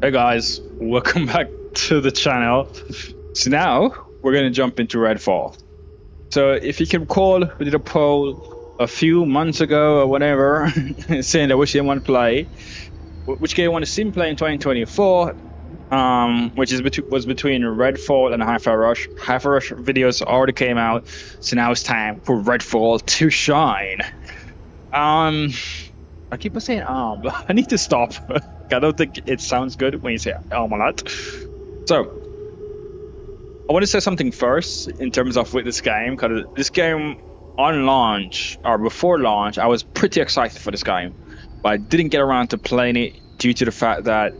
Hey guys, welcome back to the channel. So now we're gonna jump into Redfall. So if you can recall, we did a poll a few months ago or whatever, saying that which game want to play, which game want to see play in 2024, um, which is bet- was between Redfall and Hi-Fi Rush. Hi-Fi Rush videos already came out, so now it's time for Redfall to shine. Um, I keep on saying um, but I need to stop. I don't think it sounds good when you say um a lot. So, I want to say something first in terms of with this game, because this game on launch or before launch, I was pretty excited for this game, but I didn't get around to playing it due to the fact that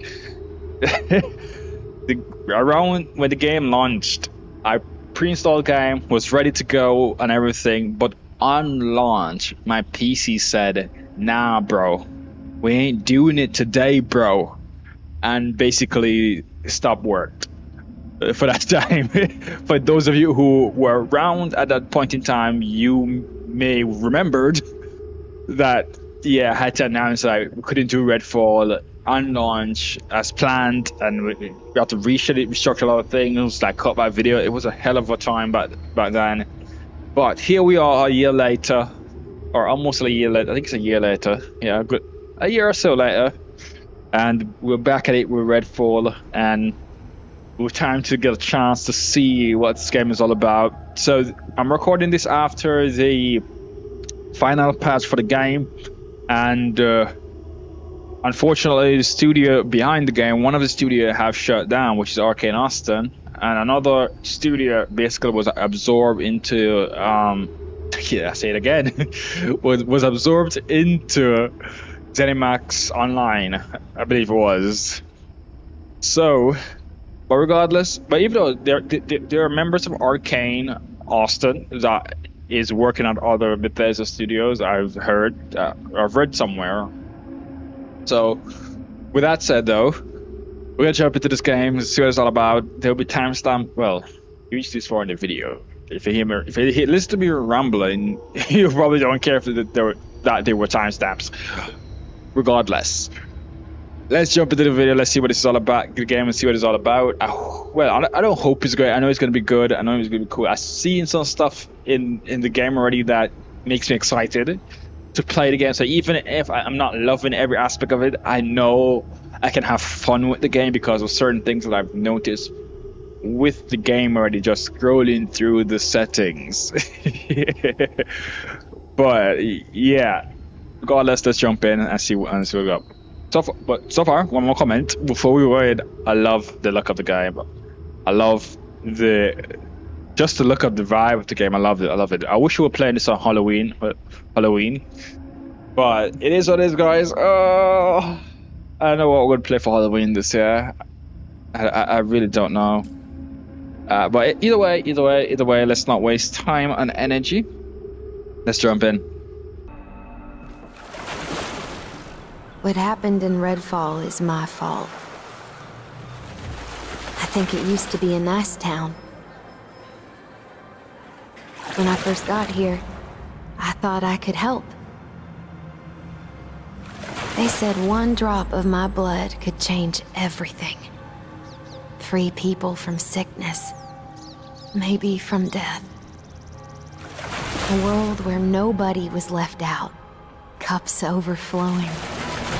the, around when the game launched, I pre-installed game, was ready to go and everything, but on launch, my PC said, "Nah, bro, we ain't doing it today, bro," and basically stop work uh, for that time. for those of you who were around at that point in time, you may remembered that yeah, I had to announce that we couldn't do Redfall on launch as planned, and we, we had to reschedule, restructure a lot of things, like cut my video. It was a hell of a time back back then. But here we are a year later, or almost a year later. I think it's a year later. Yeah, a year or so later, and we're back at it with Redfall, and we're time to get a chance to see what this game is all about. So I'm recording this after the final patch for the game, and uh, unfortunately, the studio behind the game, one of the studio have shut down, which is Arkane Austin, and another studio basically was absorbed into. Um, yeah, I say it again. was was absorbed into ZeniMax Online, I believe it was. So, but regardless, but even though there there, there are members of Arkane Austin that is working on other Bethesda studios, I've heard, uh, I've read somewhere. So, with that said, though, we're gonna jump into this game, see what it's all about. There'll be timestamp. Well, you use this for in the video. If you hear me, if you listen to me rambling, you probably don't care if there were, that there were timestamps. Regardless, let's jump into the video. Let's see what it's all about. The game and see what it's all about. I, well, I, don't hope it's great. I know it's gonna be good. I know it's gonna be cool. I've seen some stuff in in the game already that makes me excited to play the game. So even if I'm not loving every aspect of it, I know I can have fun with the game because of certain things that I've noticed with the game already. Just scrolling through the settings. but yeah, regardless, let's just jump in and see what and see what we got. So far, but so far, one more comment before we read. I love the look of the game. I love the just the look of the vibe of the game. I love it. I love it. I wish we were playing this on Halloween, but Halloween. But it is what it is, guys. Oh, I don't know what we're gonna play for Halloween this year. I, I, I really don't know. Uh, but either way, either way, either way, let's not waste time and energy. Let's jump in. What happened in Redfall is my fault. I think it used to be a nice town. When I first got here, I thought I could help. They said one drop of my blood could change everything. Free people from sickness. Maybe from death. A world where nobody was left out. Cups overflowing.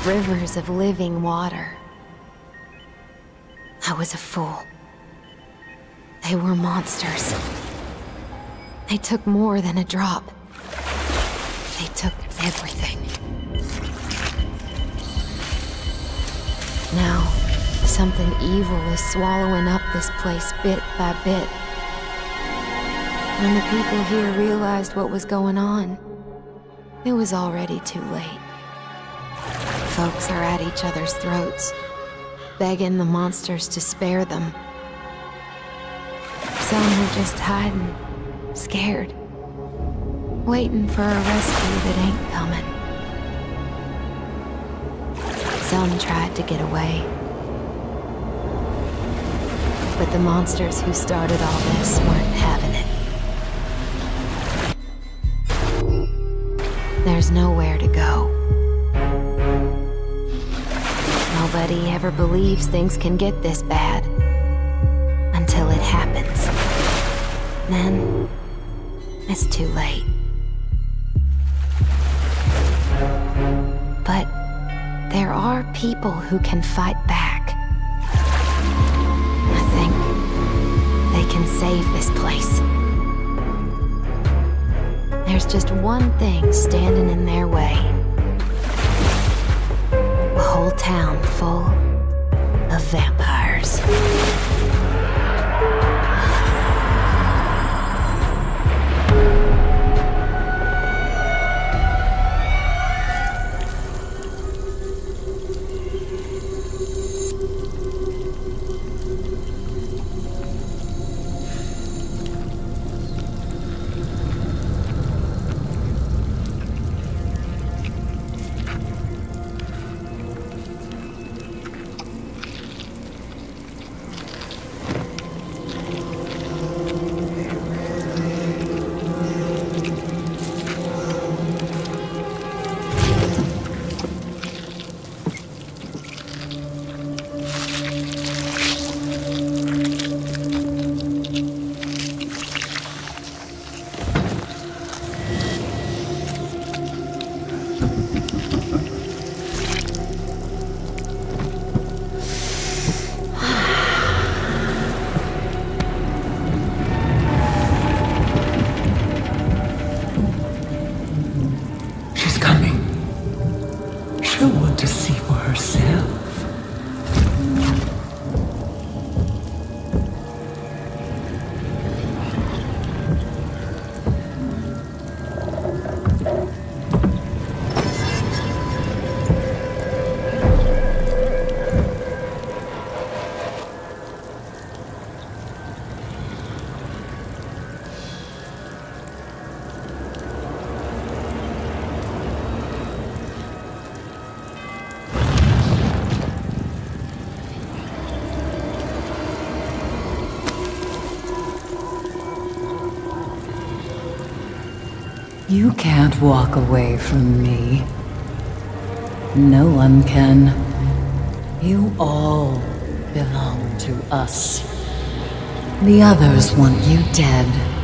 Rivers of living water. I was a fool. They were monsters. They took more than a drop. They took everything. Now, something evil is swallowing up this place bit by bit. When the people here realized what was going on, it was already too late. Folks are at each other's throats, begging the monsters to spare them. Some are just hiding, scared, waiting for a rescue that ain't coming. Some tried to get away. But the monsters who started all this weren't having it. There's nowhere to go. Nobody ever believes things can get this bad. Until it happens. Then, it's too late. But there are people who can fight back. Can save this place. There's just one thing standing in their way. A whole town full of vampires. You can't walk away from me. No one can. You all belong to us. The others want you dead.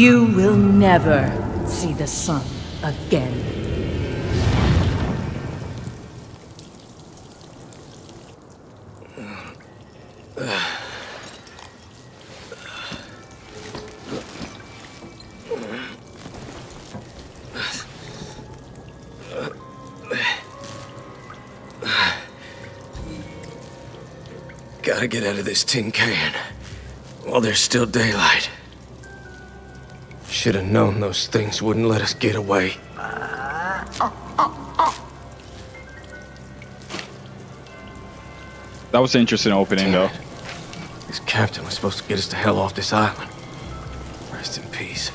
You will never see the sun again. Gotta get out of this tin can while there's still daylight. Should have known those things wouldn't let us get away. That was an interesting opening, though. This captain was supposed to get us the hell off this island. Rest in peace.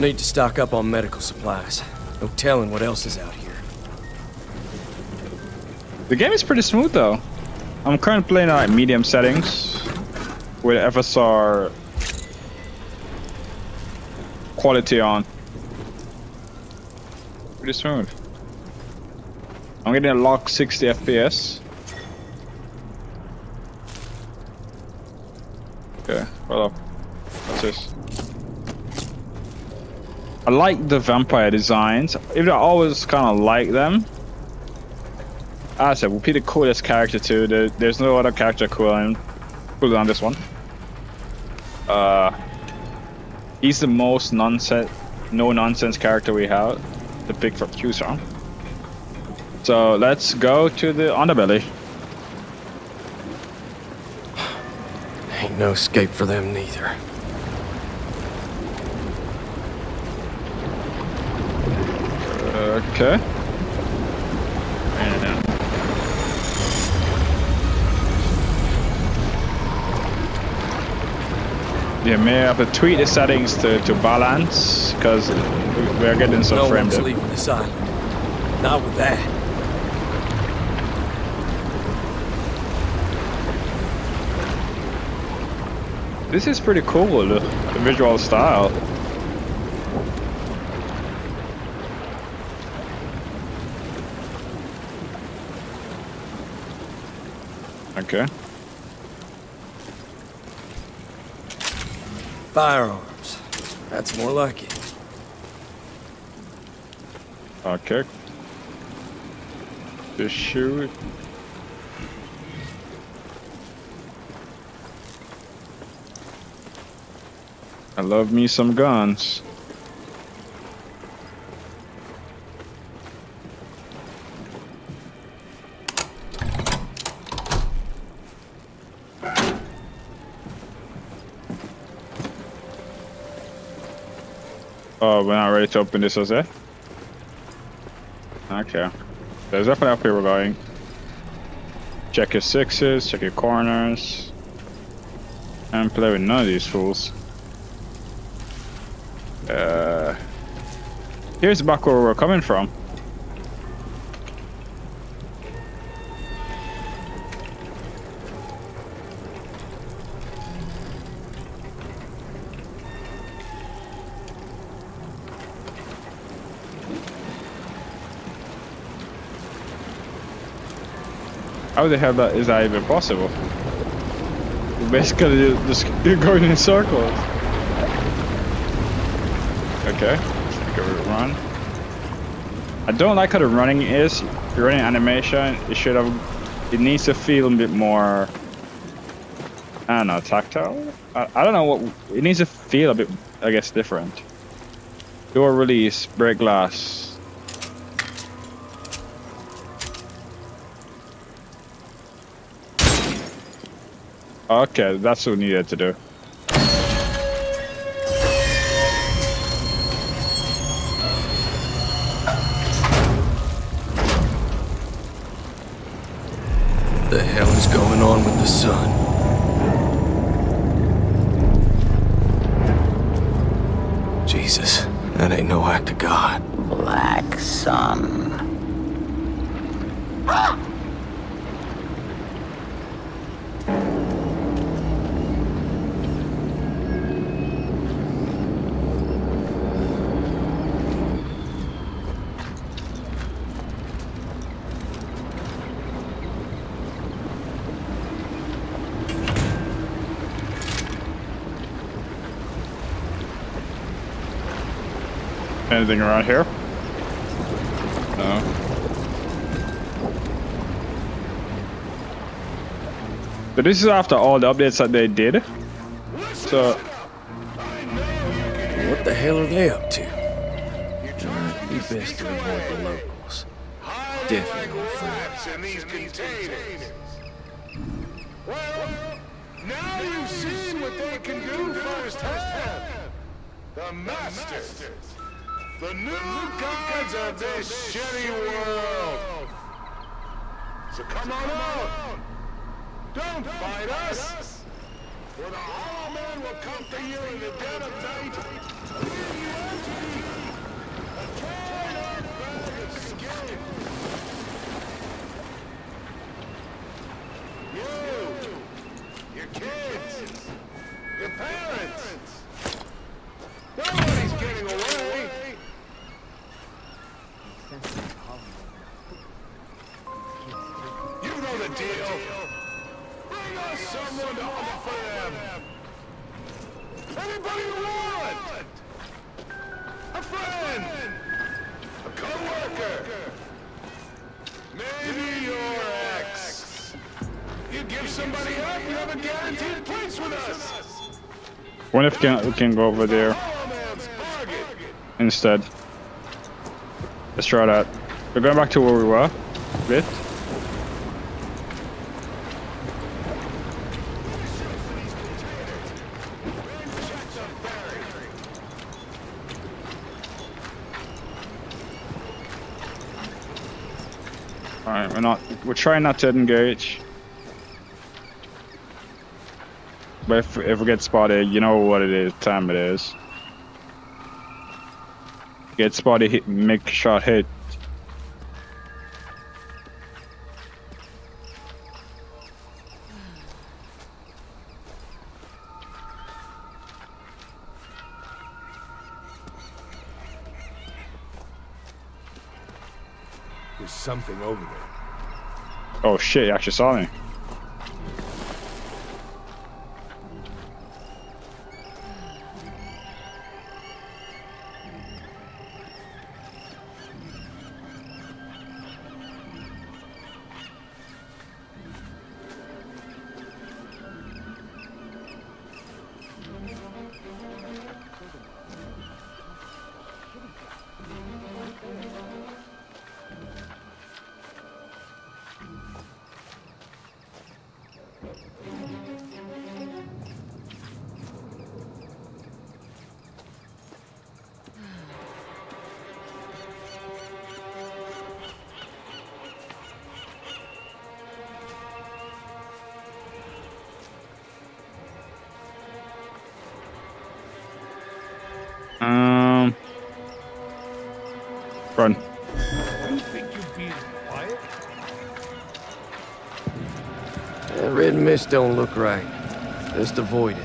Need to stock up on medical supplies. No telling what else is out here. The game is pretty smooth, though. I'm currently playing at medium settings with FSR quality on. Pretty smooth. I'm getting a lock 60 FPS. Okay, hold up. What's this? I like the vampire designs. Even I always kind of like them. Ah, As I said, will be the coolest character too. There's no other character cool than this one. Uh, he's the most nonsense, no nonsense character we have to pick for Q-Song. So let's go to the underbelly. Ain't no escape for them neither. Okay. You may have to tweak the settings to, to balance because we're getting some no frame one's dip. leaving this island. Not with that. This is pretty cool, the, the visual style. Okay. Firearms. That's more like it. Okay. Just shoot. I love me some guns. Oh, we're not ready to open this, is it? Okay. There's definitely up here we're going. Check your sixes, check your corners. And play with none of these fools. Uh, here's back where we're coming from. How the hell that is that even possible? We're basically just you're going in circles. Okay, run. I don't like how the running is. The running animation, it should have, it needs to feel a bit more, I don't know, tactile? I, I don't know what, it needs to feel a bit, I guess, different. Door release, break glass. Okay, that's what we needed to do. The hell is going on with the sun? Jesus, that ain't no act of God. Black Sun. Ah! Anything around here? No. But this is after all the updates that they did. So, What the hell are they up to? We best to avoid the locals. Definitely not friends. in these containers. Well, now you've seen what they can do firsthand. The masters. The new gods of this shitty world. So come on out. Don't fight us. For the Hollow Man will come for you in the dead of night. Leave you empty. A torn up bag of skin. You, your kids, your parents. Can, we can go over there instead? Let's try that. We're going back to where we were. Bit. Alright, we're not we're trying not to engage. But if if we get spotted, you know what it is, time it is. Get spotted, hit, make shot hit. There's something over there. Oh shit, you actually saw me. Don't look right. Just avoid it.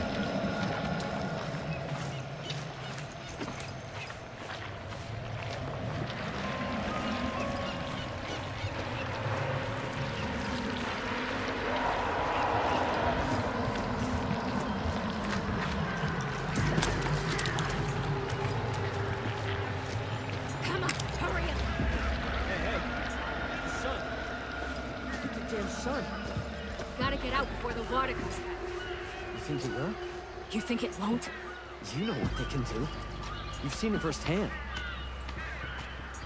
Come on, hurry up. Son! The damn sun! Gotta get out before the water comes back. You think it will? You think it won't? You know what they can do. You've seen it firsthand.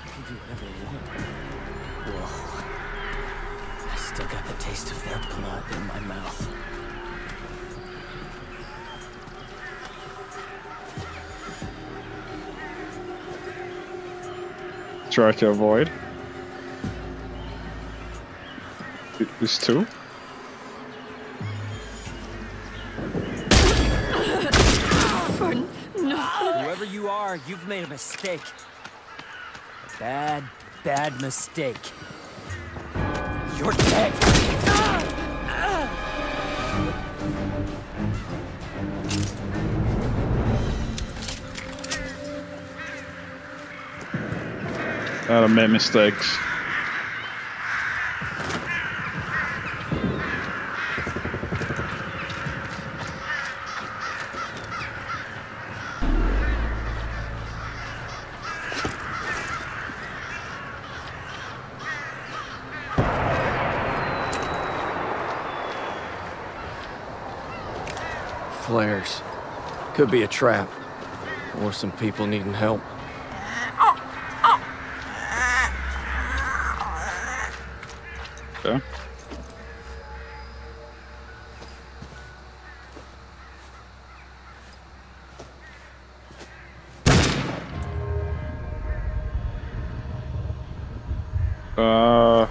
They can do whatever they want. Whoa. I still got the taste of their blood in my mouth. Try to avoid. There's two? Mistake. A bad, bad mistake. You're dead. I made mistakes. Could be a trap. Or some people needing help. Okay. Uh,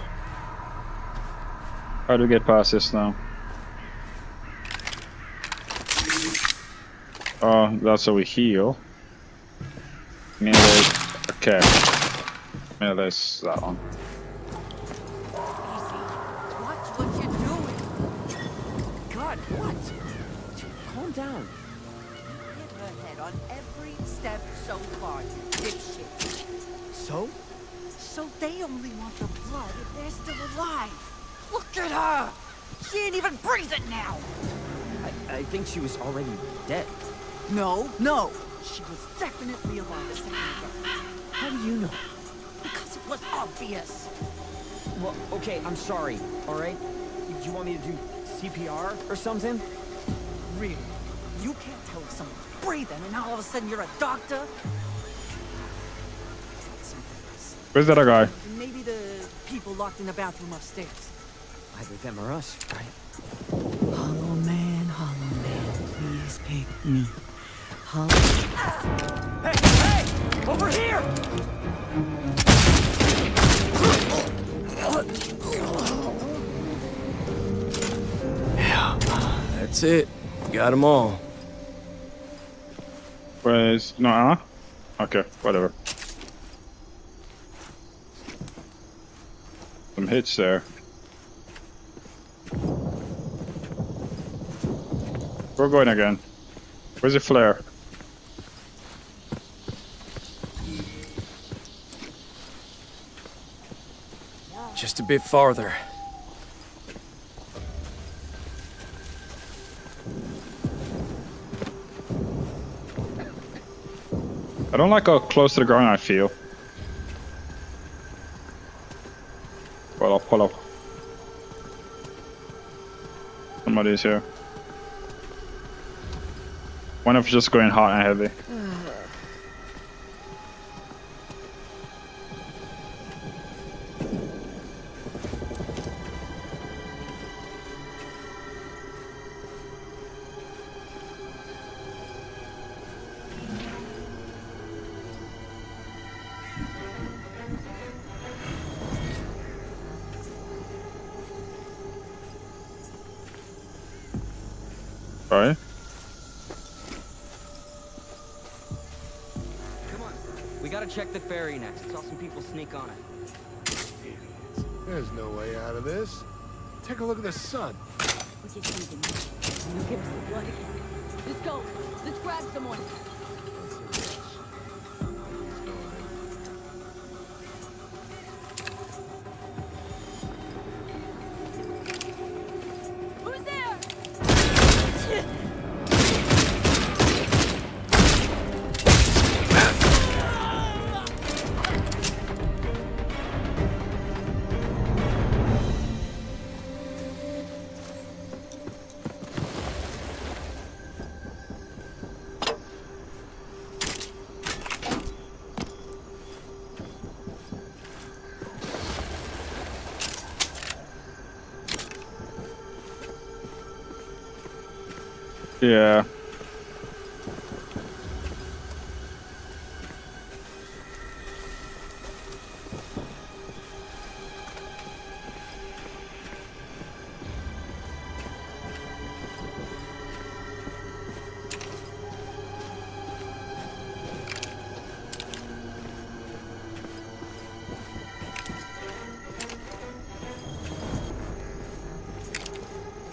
how do we get past this now? Oh, that's how we heal. Melee. Okay. Melee's that one. Watch what you're doing. God, what? Calm down. Hit her head on every step so far, you dipshit. So? So they only want the blood if they're still alive. Look at her! She ain't even breathing now! I, I think she was already dead. No, no! She was definitely alive a second ago. How do you know? Because it was obvious. Well, okay, I'm sorry, alright? Do you want me to do CPR or something? Really? You can't tell if someone's breathing and now all of a sudden you're a doctor? Where's that other guy? Maybe the people locked in the bathroom upstairs. Either them or us, right? Hollow man, hollow man, please pick me. Hollow... Hey, hey! Over here! Yeah, that's it. Got them all. Where's no Anna? Okay, whatever. Some hits there. We're going again. Where's the flare? Just a bit farther. I don't like how close to the ground I feel. Pull up, pull up. Somebody's here. One of just going hot and heavy. ferry next. Saw some people sneak on it. There's no way out of this. Take a look at the sun. We just need to give us the blood. Let's go. Let's grab someone. Yeah.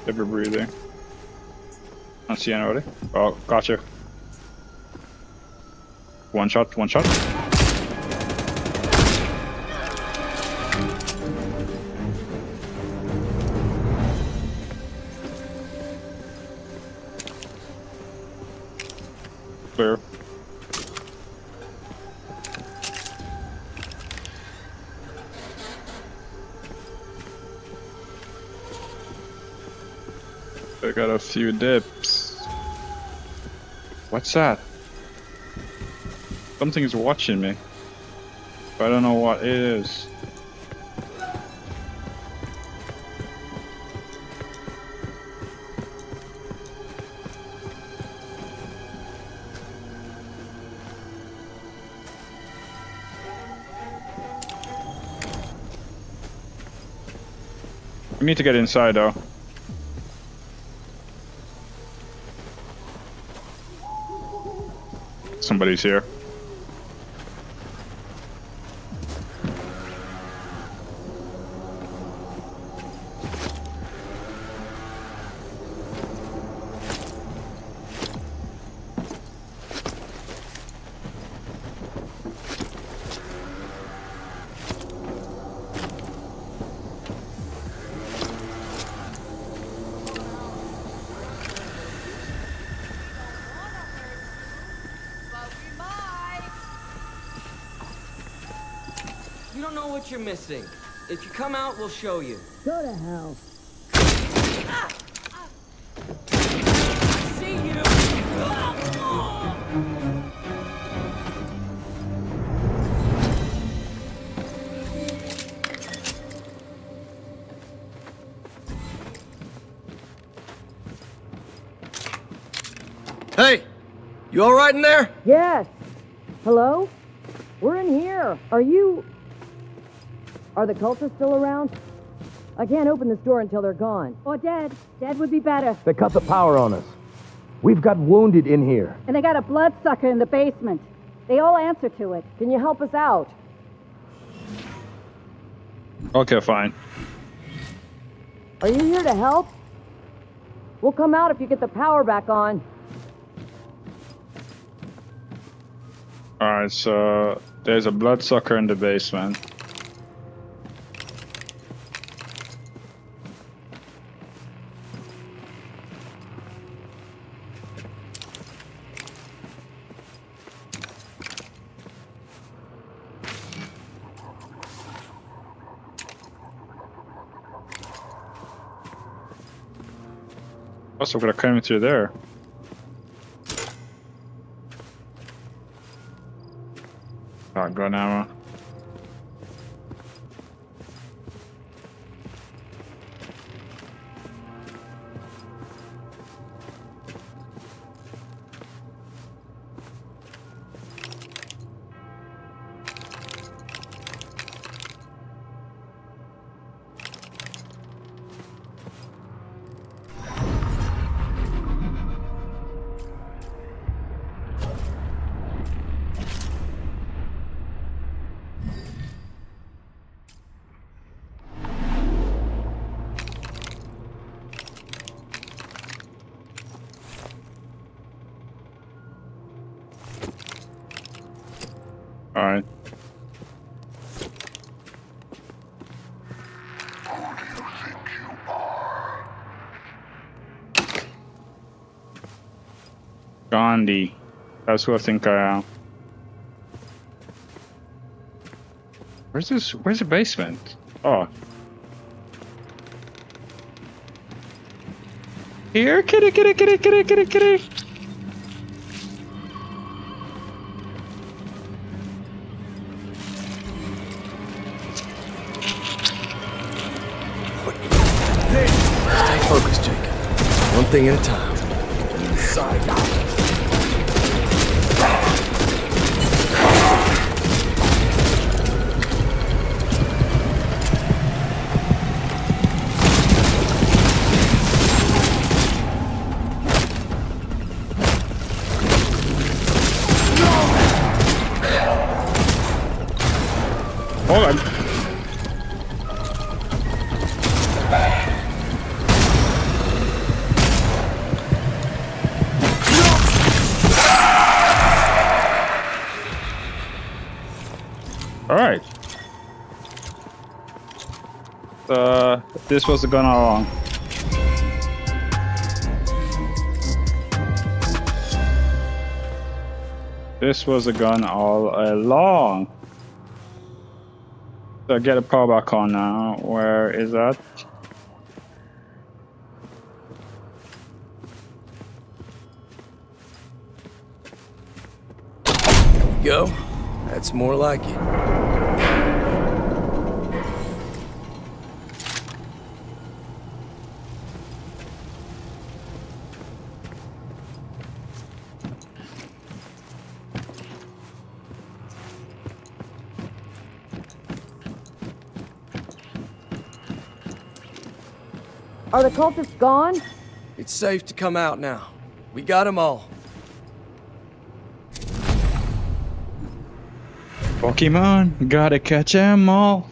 Ever breathing. See anybody. Oh, gotcha. One shot, one shot. Clear. I got a few dips. What's that? Something's watching me. But I don't know what it is. We need to get inside though. Somebody's here. What you're missing. If you come out, we'll show you. Go to hell. See you! Hey! You alright in there? Yes. Hello? We're in here. Are you... Are the cultists still around? I can't open this door until they're gone. Or dead. Dead would be better. They cut the power on us. We've got wounded in here. And they got a bloodsucker in the basement. They all answer to it. Can you help us out? Okay, fine. Are you here to help? We'll come out if you get the power back on. Alright, so there's a bloodsucker in the basement. Could have come through there. Shotgun ammo. Gandhi. That's who I think I am. Where's this? Where's the basement? Oh. Here, kitty, kitty, kitty, kitty, kitty, kitty. Stay focused, Jacob. One thing at a time. This was the gun all along. This was a gun all along. So get a power back on now. Where is that? Go. That's more like it. Are the cultists gone? It's safe to come out now. We got them all. Pokemon, gotta catch 'em all.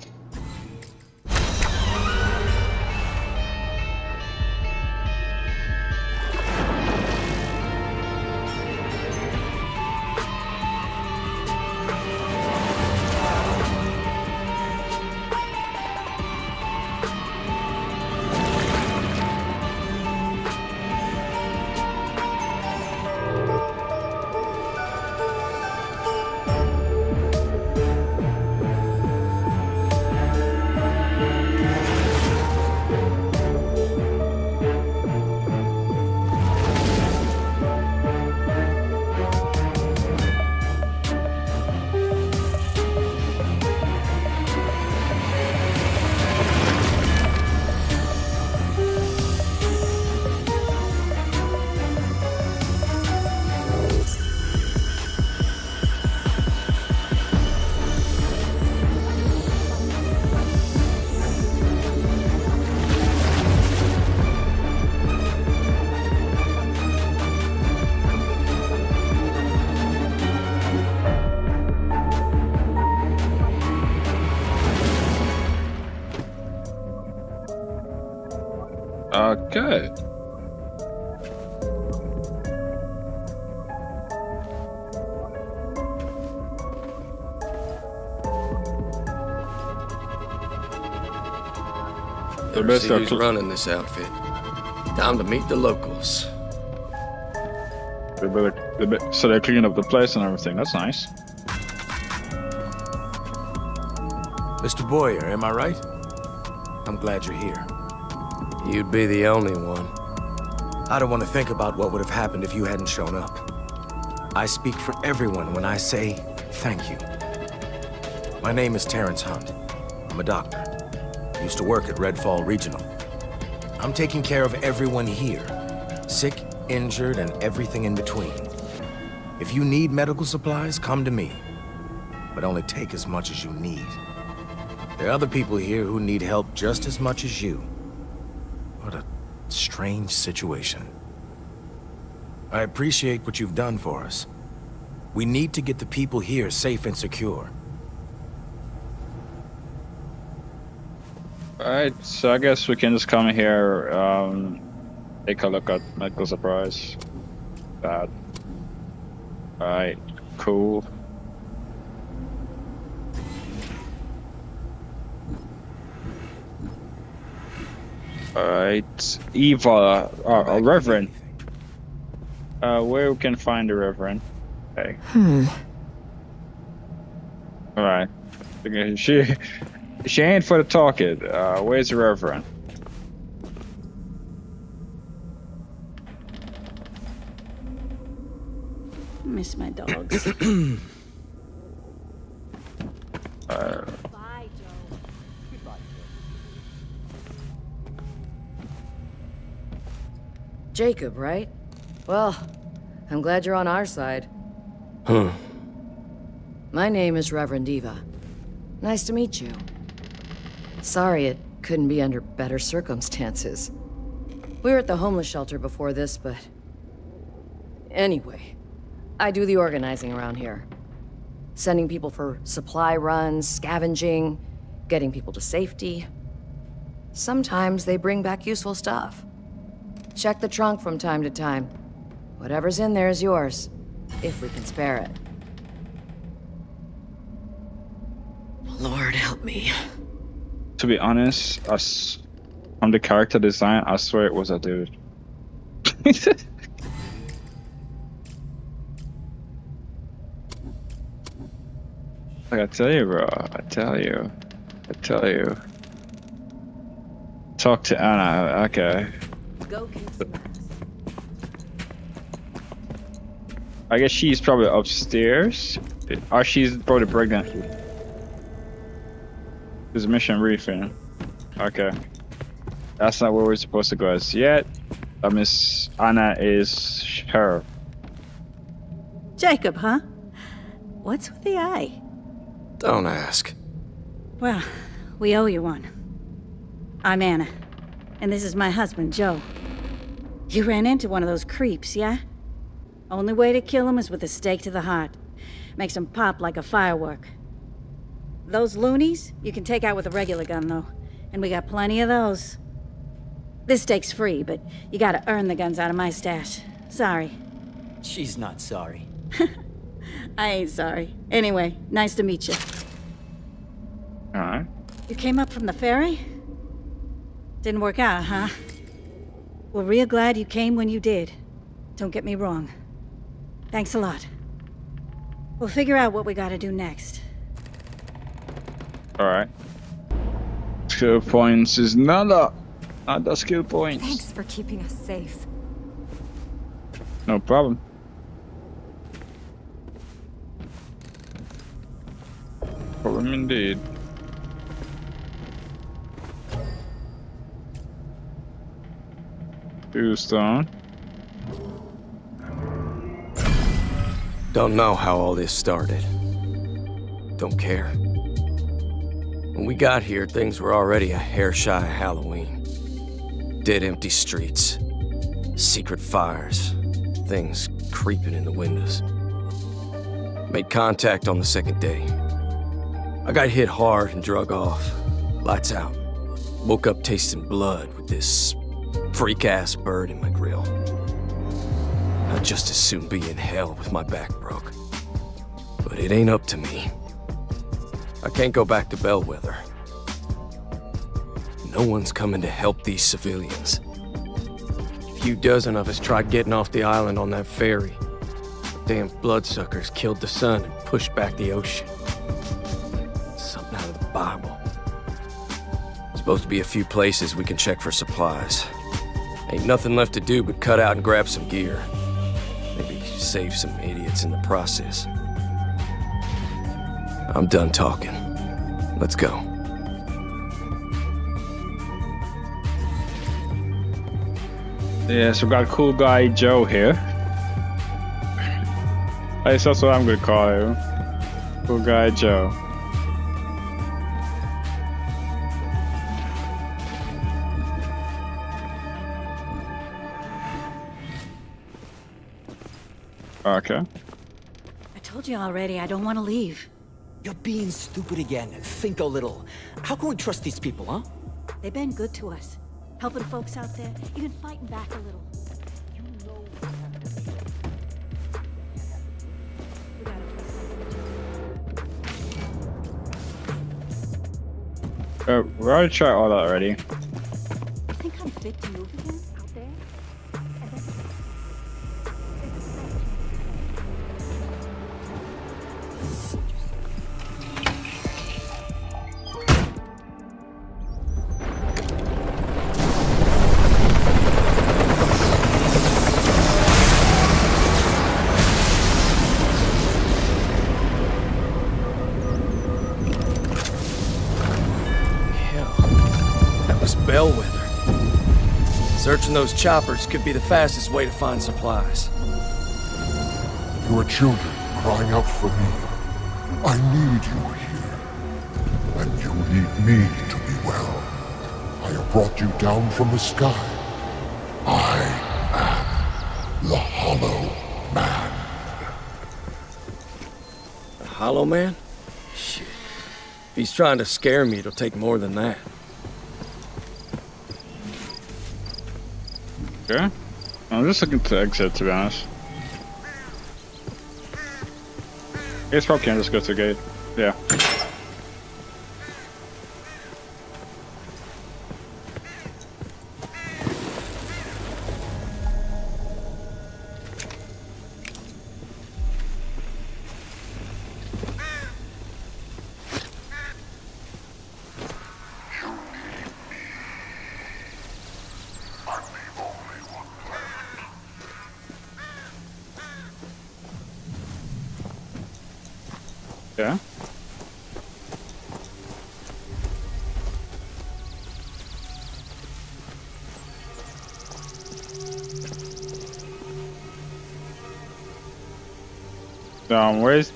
Better best see are who's running this outfit. Time to meet the locals. They better- they better- So they're cleaning up the place and everything. That's nice. Mr. Boyer, am I right? I'm glad you're here. You'd be the only one. I don't want to think about what would have happened if you hadn't shown up. I speak for everyone when I say thank you. My name is Terrence Hunt. I'm a doctor. Used to work at Redfall Regional. I'm taking care of everyone here. Sick, injured, and everything in between. If you need medical supplies, come to me. But only take as much as you need. There are other people here who need help just as much as you. What a strange situation. I appreciate what you've done for us. We need to get the people here safe and secure. Alright, so I guess we can just come here, um, take a look at medical supplies. Bad. Alright, cool. Alright, Eva, uh, Reverend. Uh, where we can find the Reverend? Okay. Hmm. Alright. She, she ain't for the talking. Uh, where's the Reverend? Miss my dogs. Uh, Jacob, right? Well, I'm glad you're on our side. Huh. My name is Reverend Eva. Nice to meet you. Sorry it couldn't be under better circumstances. We were at the homeless shelter before this, but... Anyway, I do the organizing around here. Sending people for supply runs, scavenging, getting people to safety. Sometimes they bring back useful stuff. Check the trunk from time to time. Whatever's in there is yours, if we can spare it. Lord help me. To be honest, us from the character design, I swear it was a dude. like I tell you, bro. I tell you. I tell you. Talk to Anna. Okay. Go I guess she's probably upstairs. Or she's probably pregnant. This mission briefing. Okay. That's not where we're supposed to go as yet. Uh, Miss Anna is her. Jacob, huh? What's with the eye? Don't ask. Well, we owe you one. I'm Anna, and this is my husband, Joe. You ran into one of those creeps, yeah? Only way to kill him is with a stake to the heart. Makes him pop like a firework. Those loonies, you can take out with a regular gun, though. And we got plenty of those. This stake's free, but you gotta earn the guns out of my stash. Sorry. She's not sorry. I ain't sorry. Anyway, nice to meet you. Alright. You came up from the ferry? Didn't work out, huh? We're real glad you came when you did. Don't get me wrong. Thanks a lot. We'll figure out what we gotta do next. Alright. Skill points is nada. Nada skill points. Thanks for keeping us safe. No problem. Problem indeed. Two stone. Don't know how all this started. Don't care. When we got here, things were already a hair shy of Halloween. Dead empty streets, secret fires, things creeping in the windows. Made contact on the second day. I got hit hard and drug off. Lights out. Woke up tasting blood with this Freak ass bird in my grill. I'd just as soon be in hell with my back broke. But it ain't up to me. I can't go back to Bellwether. No one's coming to help these civilians. A few dozen of us tried getting off the island on that ferry. The Damn bloodsuckers killed the sun and pushed back the ocean. Something out of the Bible. Supposed to be a few places we can check for supplies. Ain't nothing left to do but cut out and grab some gear. Maybe save some idiots in the process. I'm done talking. Let's go. Yes, we've got cool guy Joe here. I guess that's what I'm gonna call him. Cool guy Joe. Okay. I told you already, I don't want to leave. You're being stupid again. Think a little. How can we trust these people, huh? They've been good to us. Helping folks out there, even fighting back a little. You know we have to be. We gotta trust them. Uh, we already tried all that already. Searching those choppers could be the fastest way to find supplies. Your children crying out for me. I need you here. And you need me to be well. I have brought you down from the sky. I am the Hollow Man. A hollow man? Shit. If he's trying to scare me, it'll take more than that. Okay. I'm just looking to exit, to be honest. I guess probably can just go to the gate. Yeah. Yeah.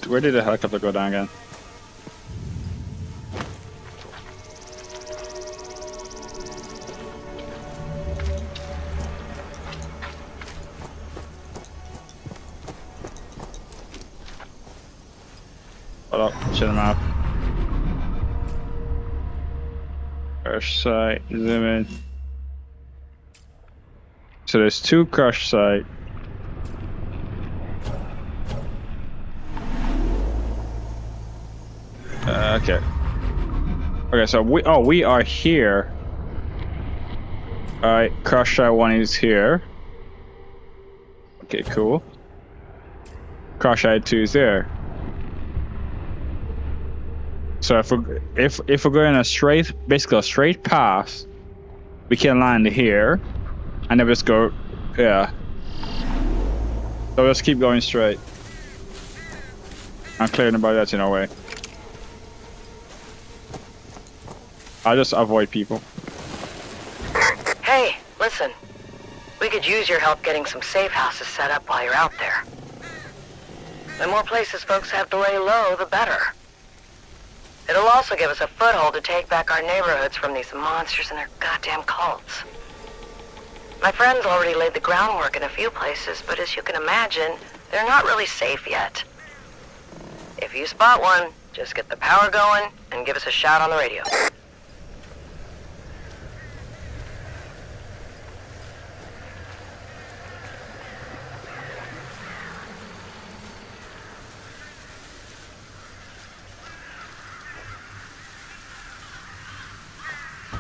Where did the helicopter go down again? Hold up, check them up. Crush site, zoom in. So there's two crash site. Uh, okay. Okay, so we oh we are here. Alright, crush site one is here. Okay, cool. Crush site two is there. So if we're if if we're going a straight, basically a straight path, we can land here, and then just go, yeah. So let's keep going straight. I'm clearing about that in a way. I just avoid people. Hey, listen. We could use your help getting some safe houses set up while you're out there. The more places folks have to lay low, the better. It'll also give us a foothold to take back our neighborhoods from these monsters and their goddamn cults. My friends already laid the groundwork in a few places, but as you can imagine, they're not really safe yet. If you spot one, just get the power going and give us a shout on the radio.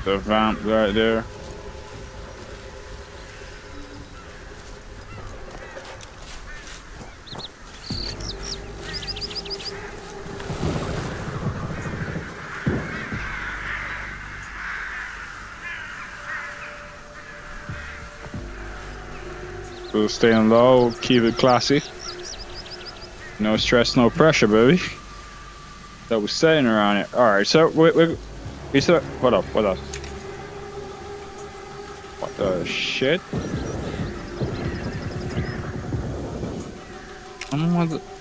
The vamp right there. So staying low, keep it classy. No stress, no pressure, baby. So we're sitting around it. Alright, so we we we said what up, what up? The shit?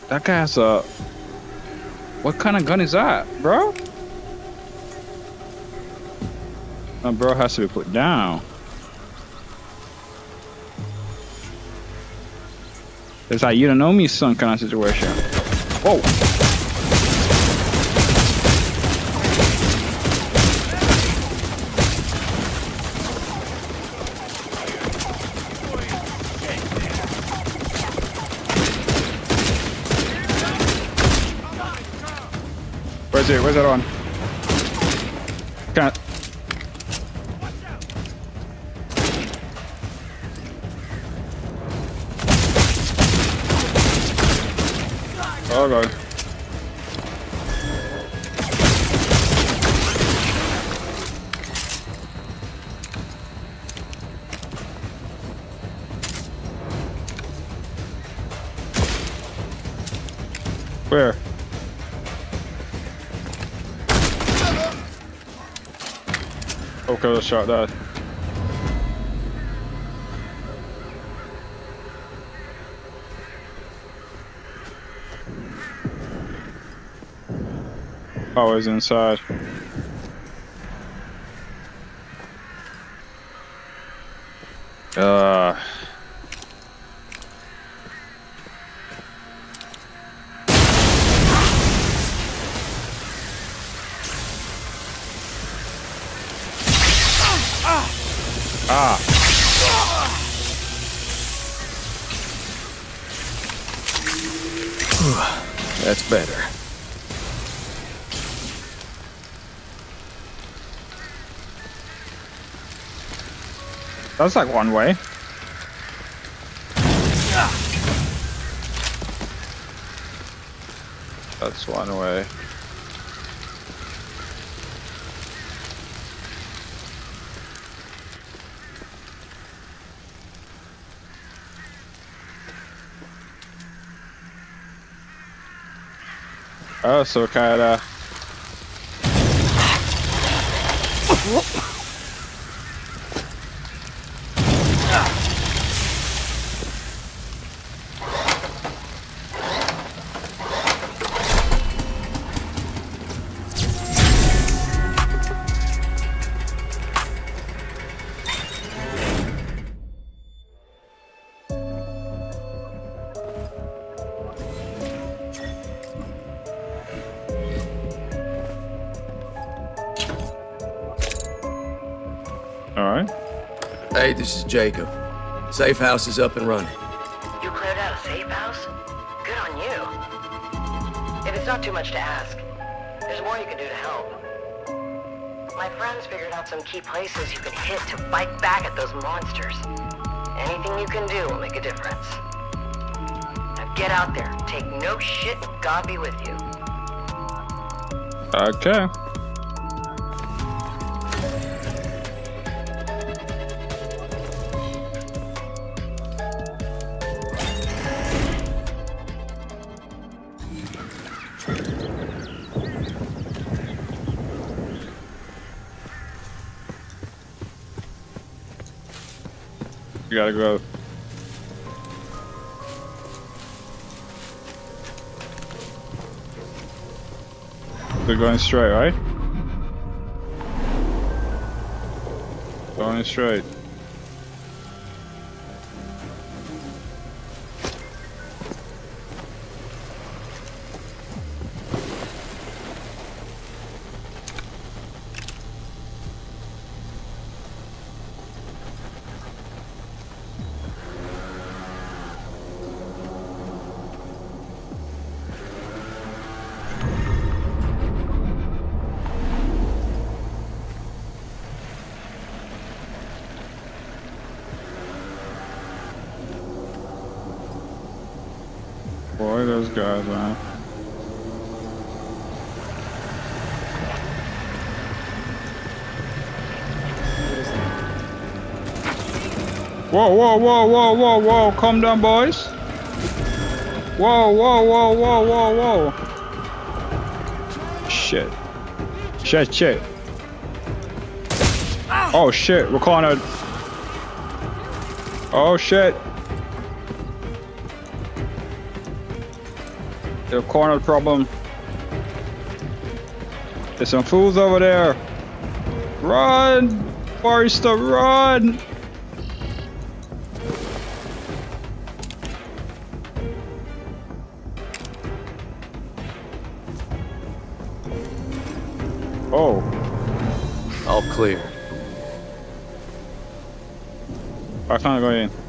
That guy's a what kind of gun is that, bro? That bro has to be put down. It's like you don't know me, son, kind of situation. Whoa. Where's it? Where's it on? Can't. Oh god. Shot that. Always inside. That's like one way. That's one way. Oh, so kinda. Alright. Hey, this is Jacob. Safe house is up and running. You cleared out a safe house? Good on you. If it's not too much to ask, there's more you can do to help. My friends figured out some key places you can hit to fight back at those monsters. Anything you can do will make a difference. Now get out there, take no shit, and God be with you. Okay. You gotta go. They're going straight, right? Going straight. Whoa, whoa, whoa, whoa, whoa, whoa, calm down, boys. Whoa, whoa, whoa, whoa, whoa, whoa. Shit. Shit, shit. Oh shit, we're cornered. Oh shit. The corner problem. There's some fools over there. Run! Forrester, run! I can't go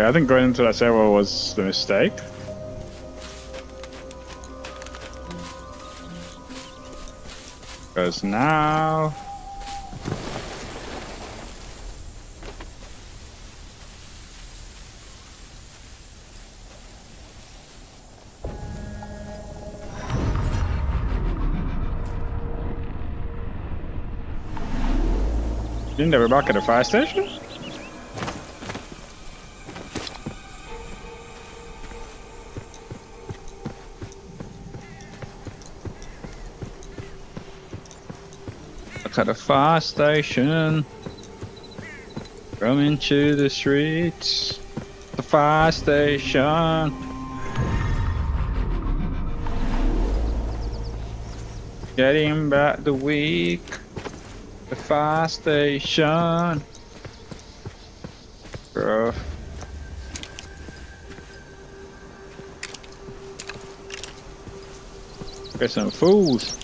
I think going into that server was the mistake. Because now... Didn't they back at the fire station? At the fire station. Coming to the streets. The fire station. Getting back the week. The fire station. Bro. Get some fools.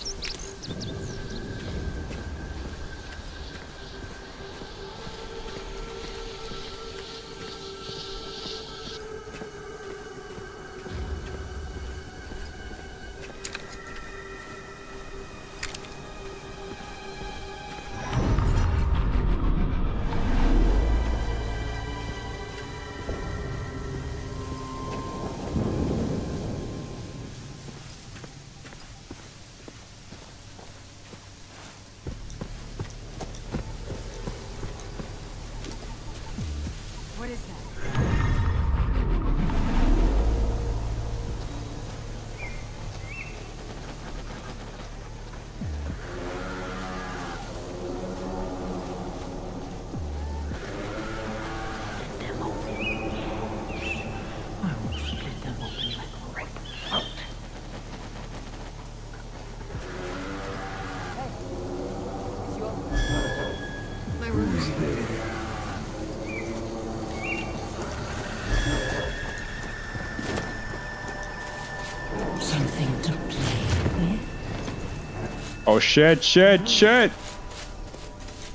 Oh shit, shit, shit!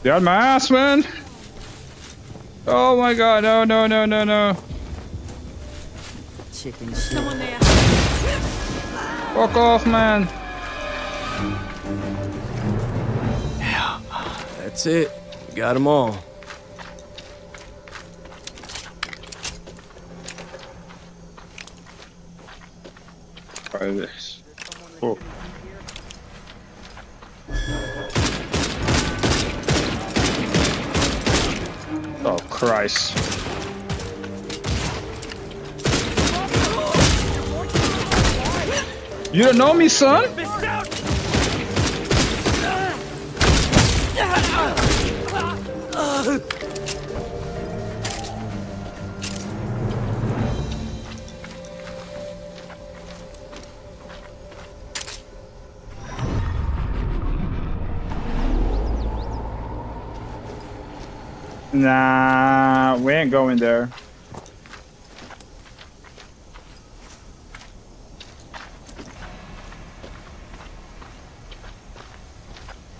They on my ass, man! Oh my god, no, no, no, no, no. Chicken shit. Someone there. Fuck off, man. Yeah, That's it. Got them all. Me, son? Nah, we ain't going there.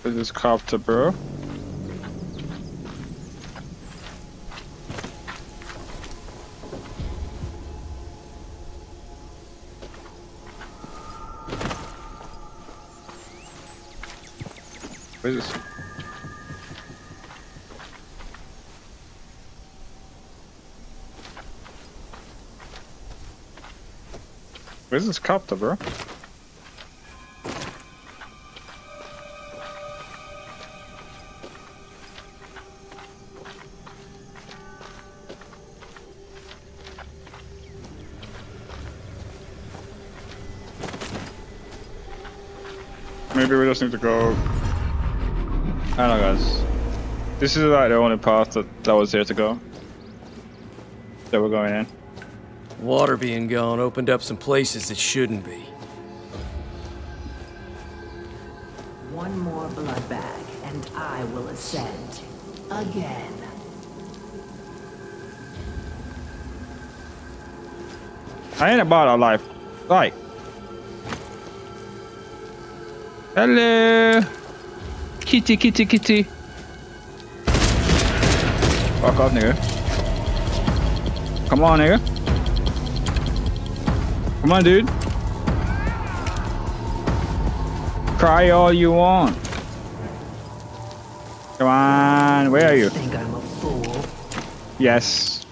This is copter, bro. What is this? Where's this copter, bro? Just need to go. I don't know, guys. This is like the only path that, that was here to go. That we're going in. Water being gone opened up some places that shouldn't be. One more blood bag, and I will ascend. Again. I ain't about our life. Like. Hello. Kitty, kitty, kitty. Fuck off, nigga. Come on, nigga. Come on, dude. Cry all you want. Come on, where are you? Think I'm a fool? Yes.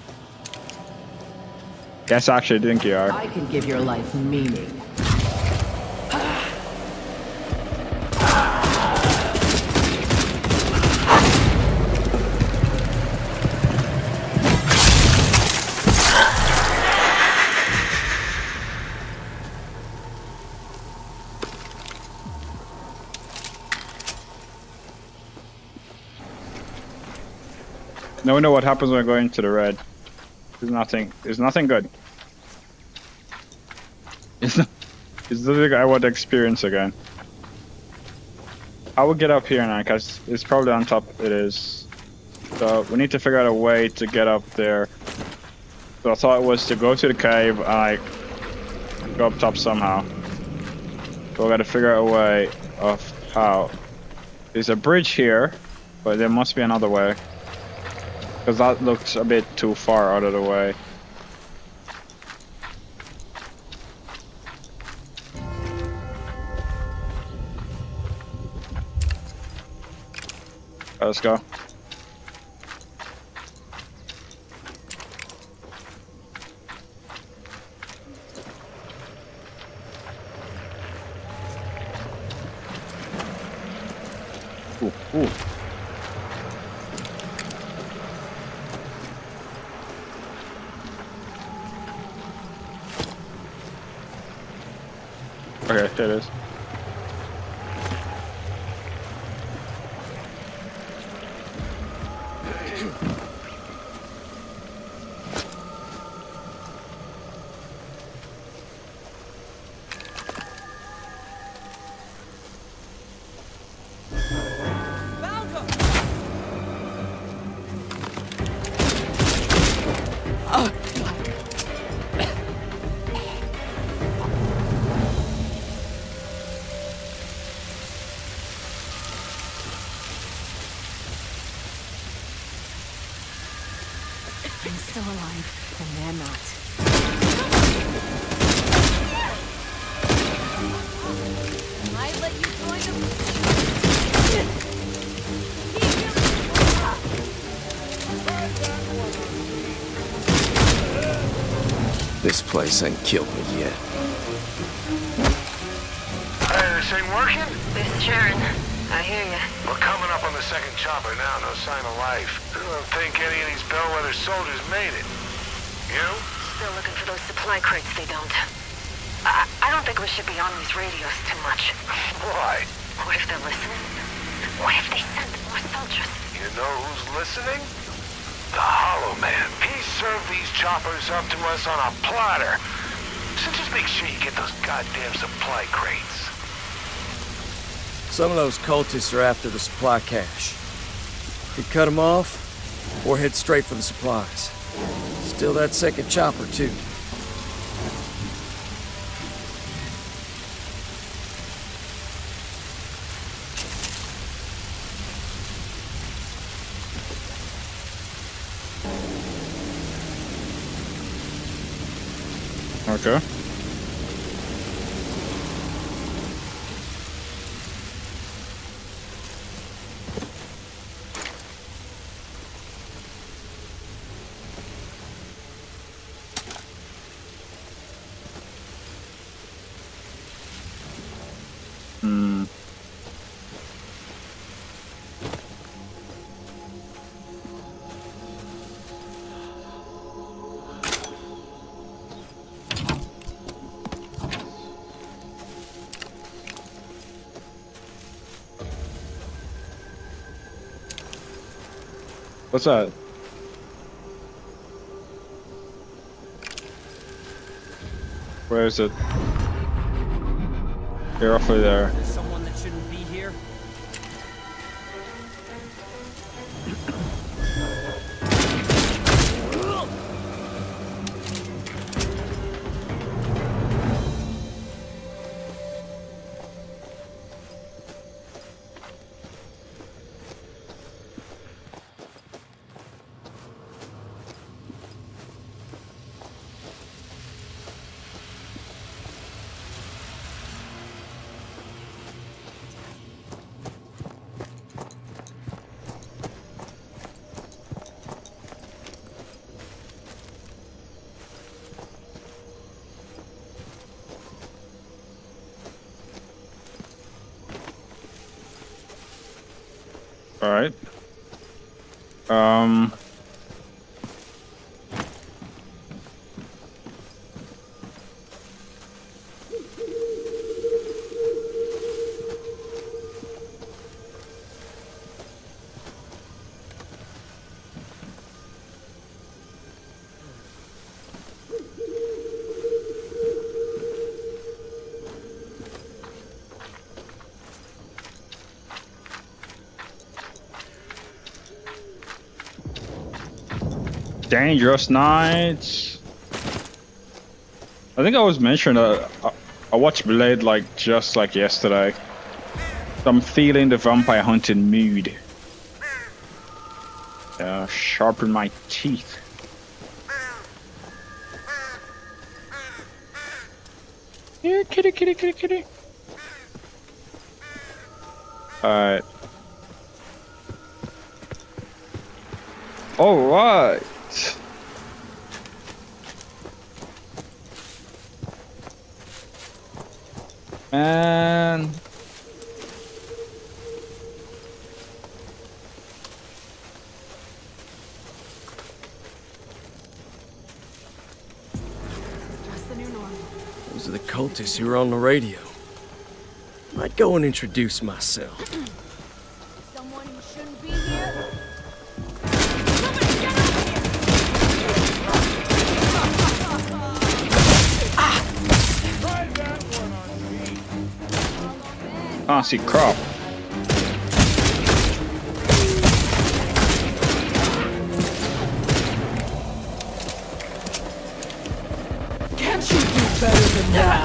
Yes, I actually think you are. I can give your life meaning. Now we know what happens when I go into the red. There's nothing. There's nothing good. It's not. It's the thing I want to experience again. I will get up here now because it's probably on top. It is. So we need to figure out a way to get up there. So I thought it was to go to the cave and like go up top somehow. So we gotta figure out a way of how. There's a bridge here, but there must be another way. Because that looks a bit too far out of the way. Let's go. Ooh, ooh. Okay, there it is. This place ain't killed me yet. Hey, this ain't working? This is Sharon. I hear ya. We're coming up on the second chopper now, no sign of life. I don't think any of these Bellwether soldiers made it. You? Still looking for those supply crates they dumped. I, I don't think we should be on these radios too much. Why? What if they're listening? What if they sent more soldiers? You know who's listening? The Hollow Man. He served these choppers up to us on a platter. So just make sure you get those goddamn supply crates. Some of those cultists are after the supply cache. We cut them off, or head straight for the supplies. Still that second chopper, too. Okay. What's that? Where is it? You're roughly there. All right. Um. Dangerous nights. I think I was mentioning mentioned I watched Blade like just like yesterday. I'm feeling the vampire hunting mood. Uh, sharpen my teeth. Yeah, kitty, kitty, kitty, kitty. Alright. Alright. The cultists who were on the radio. Might go and introduce myself. Someone who shouldn't be here? Ah, see crop. Can't you do better than that?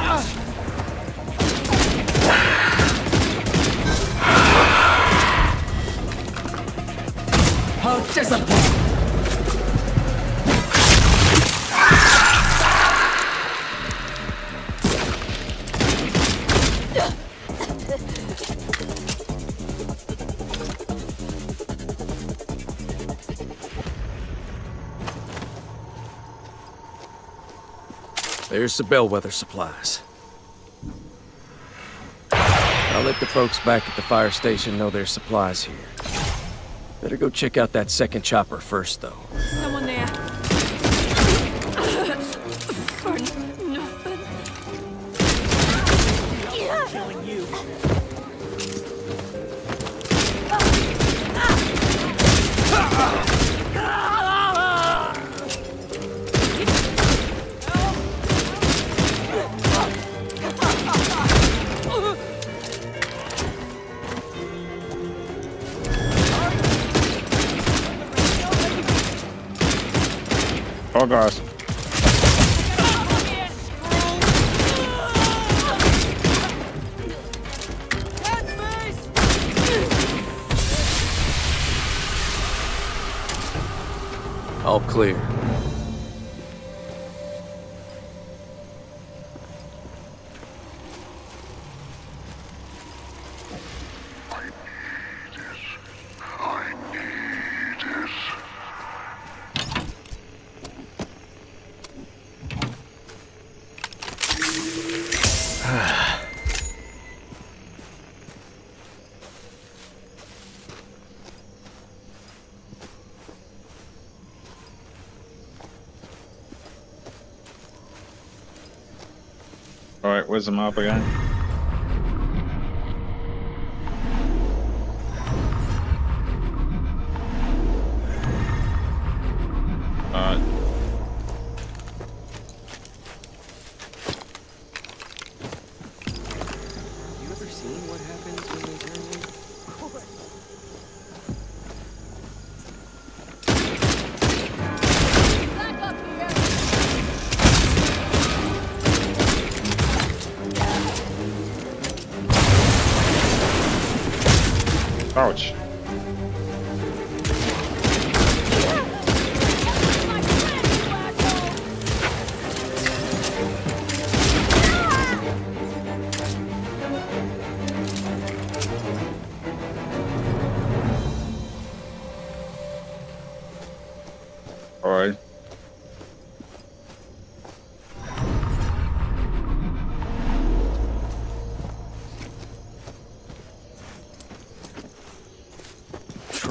There's the bellwether supplies. I'll let the folks back at the fire station know there's supplies here. Better go check out that second chopper first, though. Gosh. Where's the map again?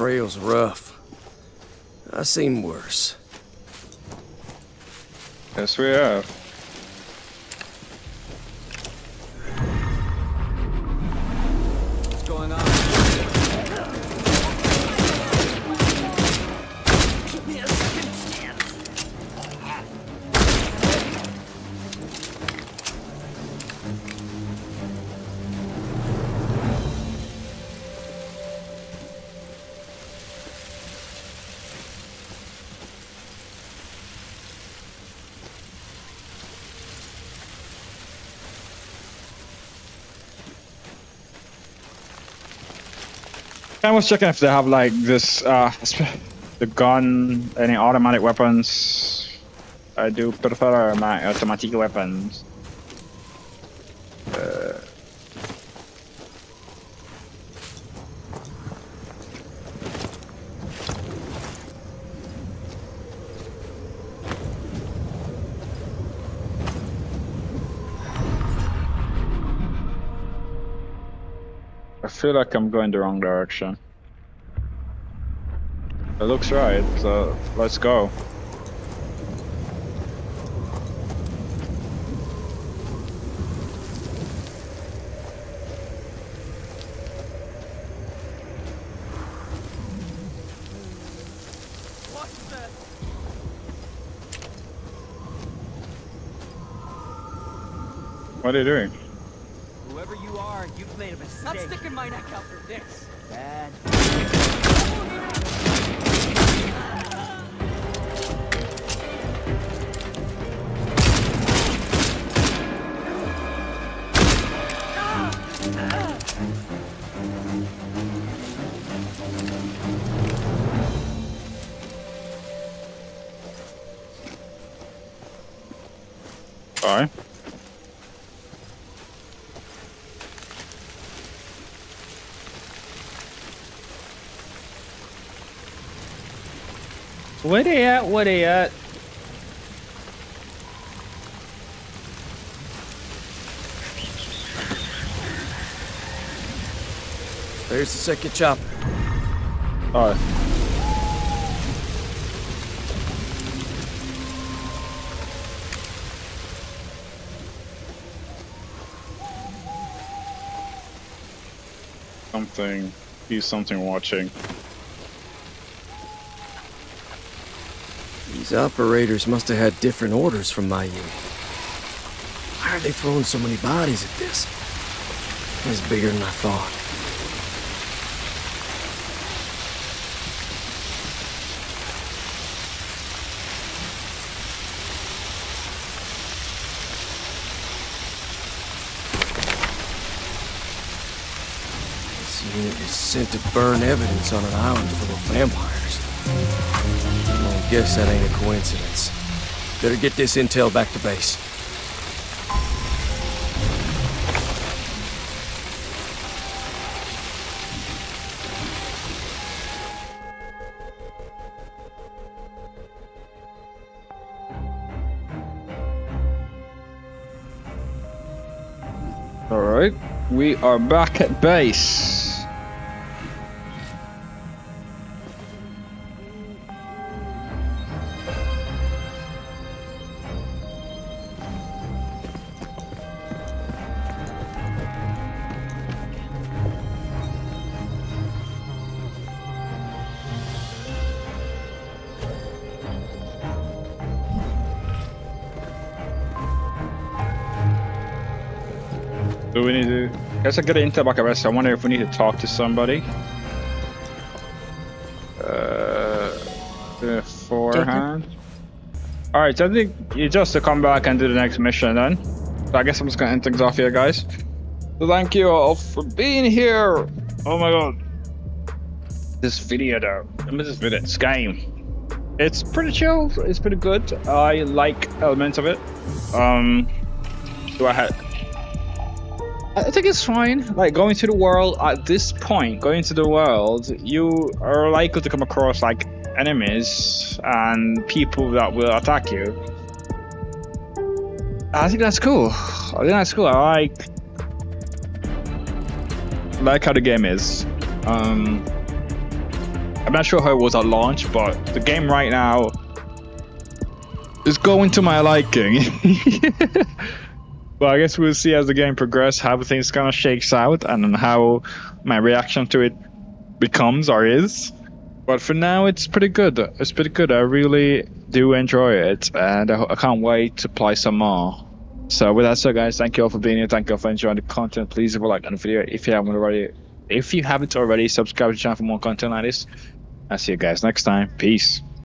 Trail's rough. I've seen worse. Yes, we have. Was checking if they have like this, uh, the gun, any automatic weapons. I do prefer my automatic weapons. Uh, I feel like I'm going the wrong direction. It looks right, so let's go. What are you doing? Whoever you are, you've made a mistake. I'm sticking my neck out for this. Alright. Where they at? Where they at? There's the second chopper. Alright. Something. He's something watching. These operators must have had different orders from my unit. Why are they throwing so many bodies at this? It's bigger than I thought. This unit is sent to burn evidence on an island full of vampires. Well, I guess that ain't a coincidence. Better get this intel back to base. Alright. We are back at base. Guess I get intel at base. I wonder if we need to talk to somebody. Uh, beforehand. All right, so I think you just to come back and do the next mission then. So I guess I'm just gonna end things off here, guys. So thank you all for being here. Oh my god. This video though, I mean this video, this game. It's pretty chill. It's pretty good. I like elements of it. Um, do I have? I think it's fine. Like going to the world at this point, going to the world, you are likely to come across like enemies and people that will attack you. I think that's cool. I think that's cool. I like like how the game is. Um, I'm not sure how it was at launch, but the game right now is going to my liking. Well, I guess we'll see as the game progresses how things kind of shakes out and how my reaction to it becomes or is. But for now, it's pretty good. It's pretty good. I really do enjoy it, and I, I can't wait to play some more. So with that said, guys, thank you all for being here. Thank you all for enjoying the content. Please leave a like on the video if you haven't already. If you haven't already, subscribe to the channel for more content like this. I'll see you guys next time. Peace.